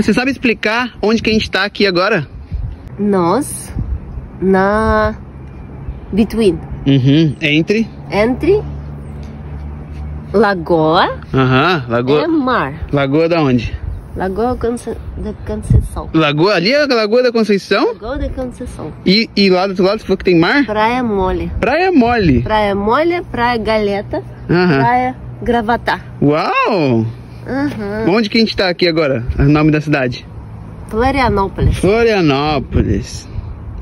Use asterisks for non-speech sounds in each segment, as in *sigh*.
Você sabe explicar onde que a gente tá aqui agora? Nós, na between, Uhum. Entre. entre Lagoa Aham. e Lagoa. mar. Lagoa da onde? Lagoa Conce- da Conceição. Lagoa ali é a Lagoa da Conceição? Lagoa da Conceição. E, e lá do outro lado você falou que tem mar? Praia Mole. Praia Mole. Praia Mole, Praia Galeta, Aham. Praia Gravatá. Uau! Uhum. Onde que a gente tá aqui agora? O nome da cidade? Florianópolis. Florianópolis.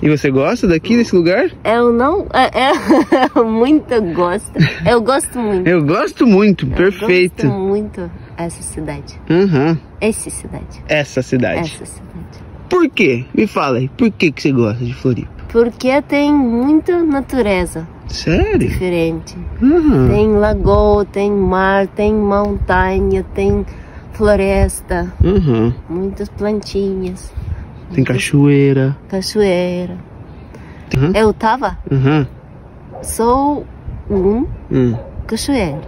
E você gosta daqui, desse lugar? Eu não. É, é, *laughs* muito gosto. Eu gosto muito. Eu gosto muito, perfeito. Eu gosto muito essa cidade. Aham. Essa cidade. Essa cidade. Essa cidade. Por quê? Me fala aí, por que, que você gosta de Floripa? Porque tem muita natureza Sério? diferente. Aham. Tem lagoa, tem mar, tem montanha, tem floresta, Aham. muitas plantinhas, Tem cachoeira. cachoeira. Aham. Eu tava, Aham. sou um Hum. cachoeiro.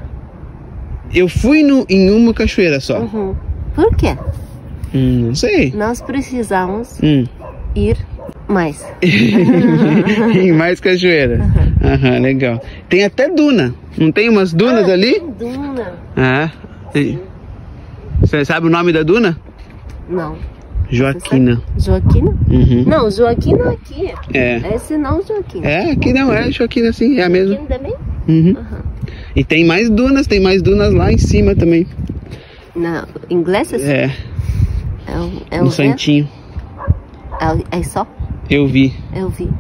Eu fui no, em uma cachoeira só. Uhum. Por quê? Hum, não sei. Nós precisamos Hum. ir mais. *laughs* em mais cachoeira. Aham, legal. Tem até duna. Não tem umas dunas Ah, ali? tem Duna. Ah. tem. Você sabe o nome da duna? Não. Joaquina. Joaquina? Uhum. Não, Joaquina aqui. É. Esse não, Joaquina. É, aqui não é Joaquina sim, é a mesma. Joaquina também? Uhum. E tem mais dunas, tem mais dunas lá em cima também. Não, inglês é, É, o- é, no o- Santinho. é, é só? Eu vi. Eu vi.